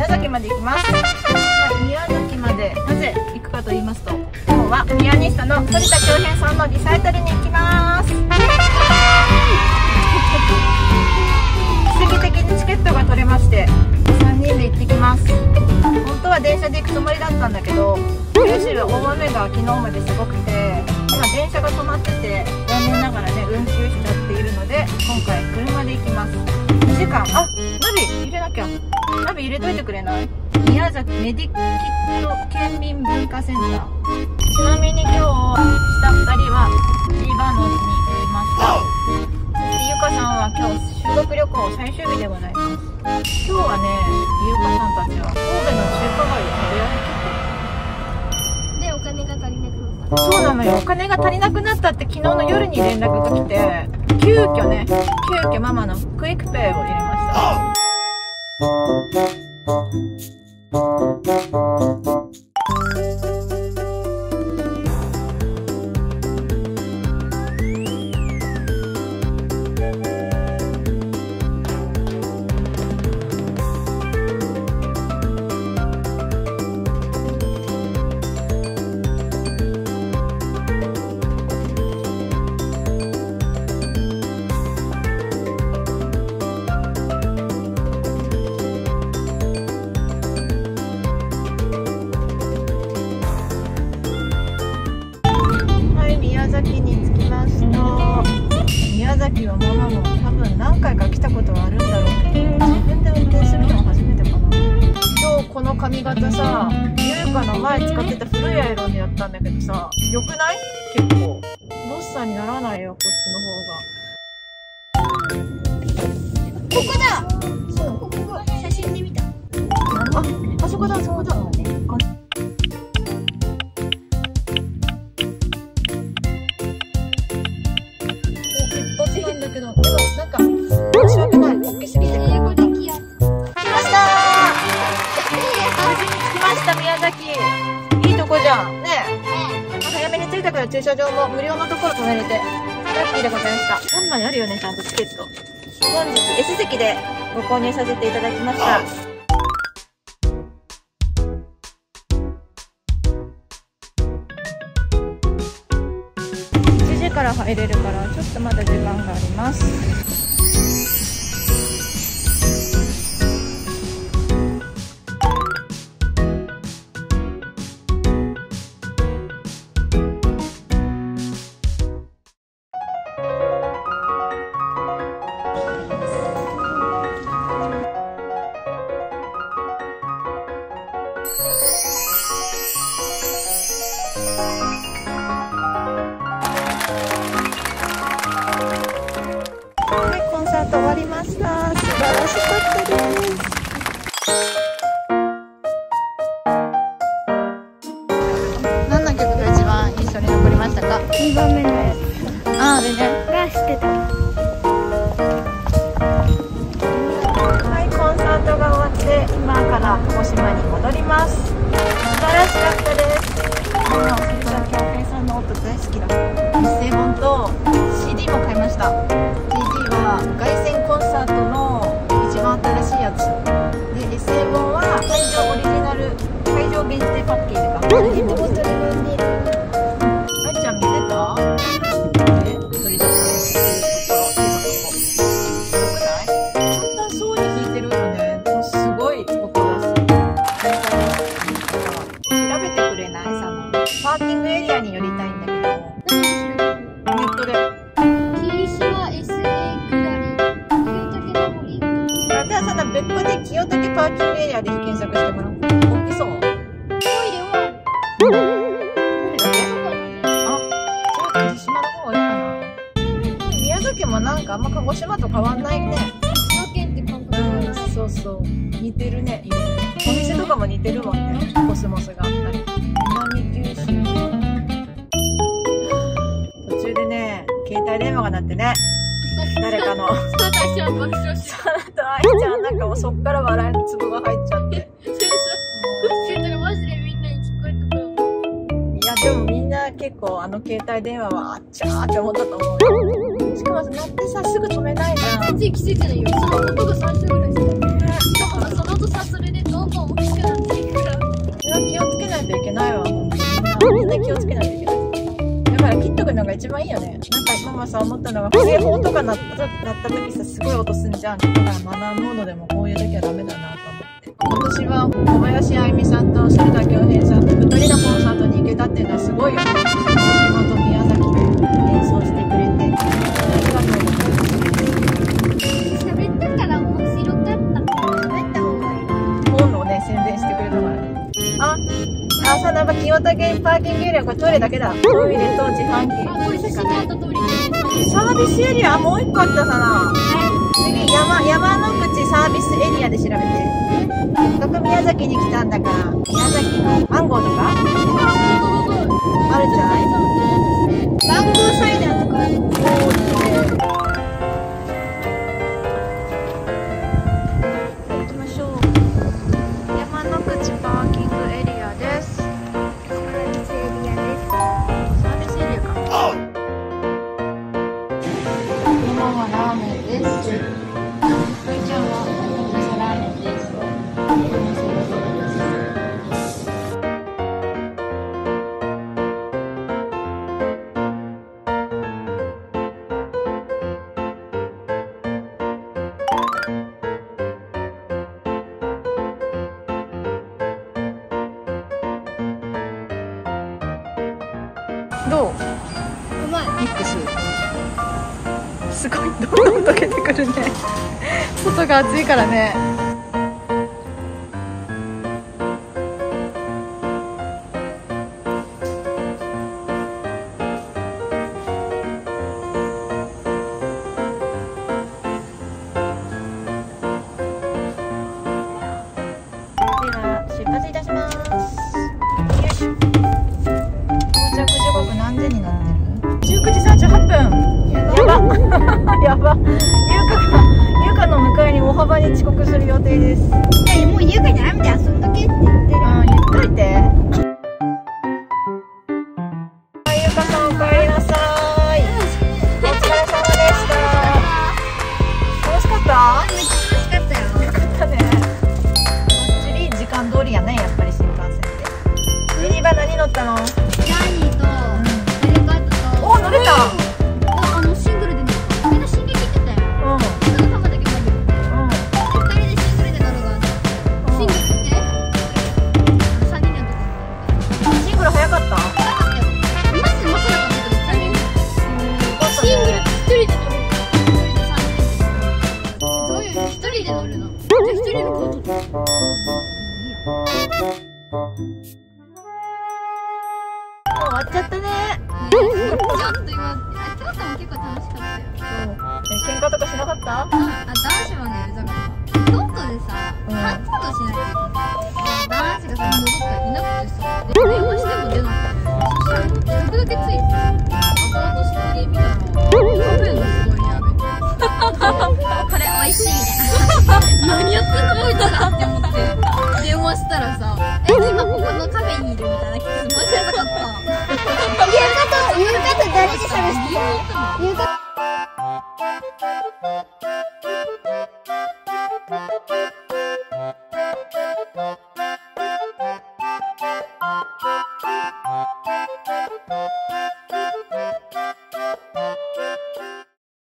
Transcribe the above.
宮崎まで行きます、宮崎までなぜ行くかと言いますと今日はピアニストの反田恭平さんのリサイタルに行きます。奇跡的にチケットが取れまして3人で行ってきます。本当は電車で行くつもりだったんだけどむしろ大雨が昨日まですごくて今電車が止まってて残念ながらね運休しちゃっているので今回車で行きます。2時間あなきゃナビ入れといてくれない？宮崎メディキット県民文化センター。ちなみに今日した2人は千葉のにいました。ゆかさんは今日修学旅行最終日でございます。今日はねゆうかさんたちは神戸の中華街で食べ歩きでお金が足りなくなったそうなのよお金が足りなくなったって昨日の夜に連絡が来て急遽ね急遽ママのクイックペイを入れました崎髪型さ優香の前使ってた古いアイロンでやったんだけどさ良くない？結構。ボッサにならないよこっちの方が。ここだ。そうここ。写真で見た。ああそこだあそこだ早めに着いたから駐車場も無料のところ止めれて、ラッキーでございました。3枚あるよね、ちゃんとチケット。本日 S 席でご購入させていただきました。から入れるからちょっとまだ時間がありますわりました。素晴らしかったです。何の曲が一番印象に残りましたか？2番目のやつ。ああでねが知ってたはいコンサートが終わって今から鹿児島に戻ります。素晴らしかったです。ああ、それから京平さんの音大好きだ一斉本と CD も買いましたパッケージがペットボトル分であい？ちゃん見てたえ取り出しところすごくない。簡単そうに弾い。てるよねすごい。音だし調べてくれない。さのパーキングエリアに寄りたい。んだけどネットで別個で清武パーキングエリアで検索してもらおう。大きそうなんかあんま鹿児島と変わんないね。滋賀県って感覚うん、そうそう。似てるね、お店とかも似てるもんね。コスモスがあったり。南九州。途中でね、携帯電話が鳴ってね。誰かの。ちゃん爆笑しと愛ちゃんなんかもうそっから笑いのツボが入っちゃって。それさ、マジでみんなに聞こえたいや、でもみんな結構あの携帯電話はあっちゃーって思ったと思う。しかも乗ってさ、すぐ止めないじゃん。気づい気づいてない。よ。その音が3秒ぐらいしてしかもその音さ、それでどんどん大きくなっていくから。それ気をつけないといけない。わ、ほん。みんな気をつけないといけない。だから切っとくのが一番いいよね。なんかママさ、思ったのが、これ音が鳴った鳴った時さ、すごい音すんじゃん。だからマナーモードでもこういう時はダメだなと思って。私は小林あゆみさんと杉田恭平さんと2人のコンサートに行けたっていうのはすごいよ。砂場清田パーキングエリアこれトイレだけだ。トイレと自販機。サービスエリアもう一個あったかな。次山山の口サービスエリアで調べて。せっかく宮崎に来たんだから。宮崎のマンゴーとか？あるんじゃない？マンゴーサイダーとか。すごいどんどん溶けてくるね。外が暑いからね。わっちゃったね。ちょっと今あきょうさんも結構楽しかったよ。え喧嘩とかしなかったあ男子もねうざかっでさカットしなきゃない男子がさ戻っかいなくてさ。電話しても出なかった時々しゃべして。